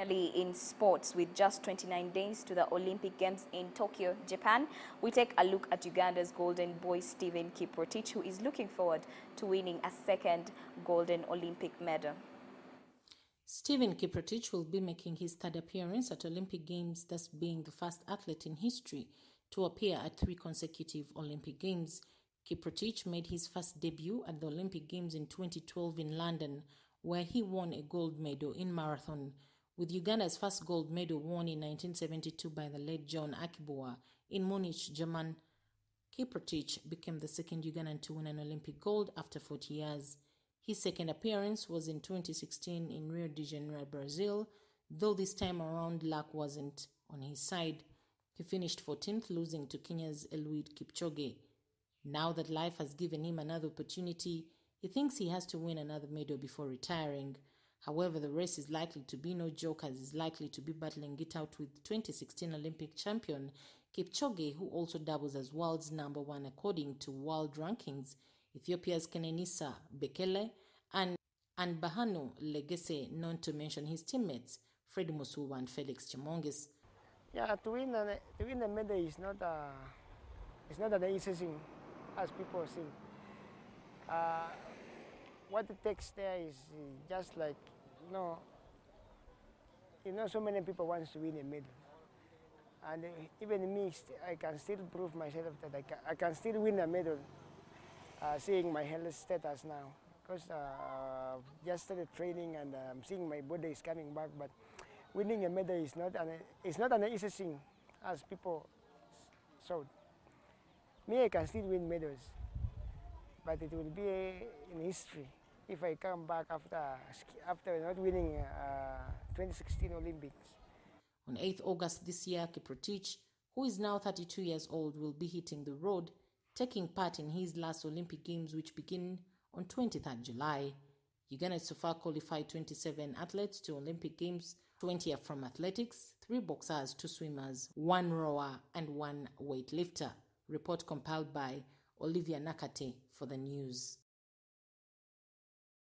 Finally, in sports, with just 29 days to the Olympic Games in Tokyo, Japan, we take a look at Uganda's golden boy Stephen Kiprotich, who is looking forward to winning a second golden Olympic medal. Stephen Kiprotich will be making his third appearance at Olympic Games, thus being the first athlete in history to appear at three consecutive Olympic Games. Kiprotich made his first debut at the Olympic Games in 2012 in London, where he won a gold medal in marathon with Uganda's first gold medal won in 1972 by the late John Akii-Bua in Munich, German. Kiprotich became the second Ugandan to win an Olympic gold after 40 years. His second appearance was in 2016 in Rio de Janeiro, Brazil, though this time around luck wasn't on his side. He finished 14th, losing to Kenya's Eliud Kipchoge. Now that life has given him another opportunity, he thinks he has to win another medal before retiring. However, the race is likely to be no joke as he's likely to be battling it out with 2016 Olympic champion Kipchoge, who also doubles as world's number one according to world rankings, Ethiopia's Kenenisa Bekele and, and Berhanu Legese, known to mention his teammates Fred Musobo and Felix Chemonges. Yeah, to win a, to win a medal is not a, it's not an easy thing, as people think. Uh, what it takes there is just like you know, you know, so many people wants to win a medal, and even me, I can still prove myself that I can, I can still win a medal, uh, seeing my health status now. Because uh, just started training and I'm um, seeing my body is coming back, but winning a medal is not an, it's not an easy thing, as people showed. Me, I can still win medals, but it will be in history if I come back after after not winning uh, 2016 Olympics. On 8th August this year, Kiprotich, who is now 32 years old, will be hitting the road, taking part in his last Olympic Games, which begin on 23rd July. Uganda so far qualified 27 athletes to Olympic Games. 20 are from athletics, 3 boxers, 2 swimmers, 1 rower, and 1 weightlifter. Report compiled by Olivia Nakate for the news.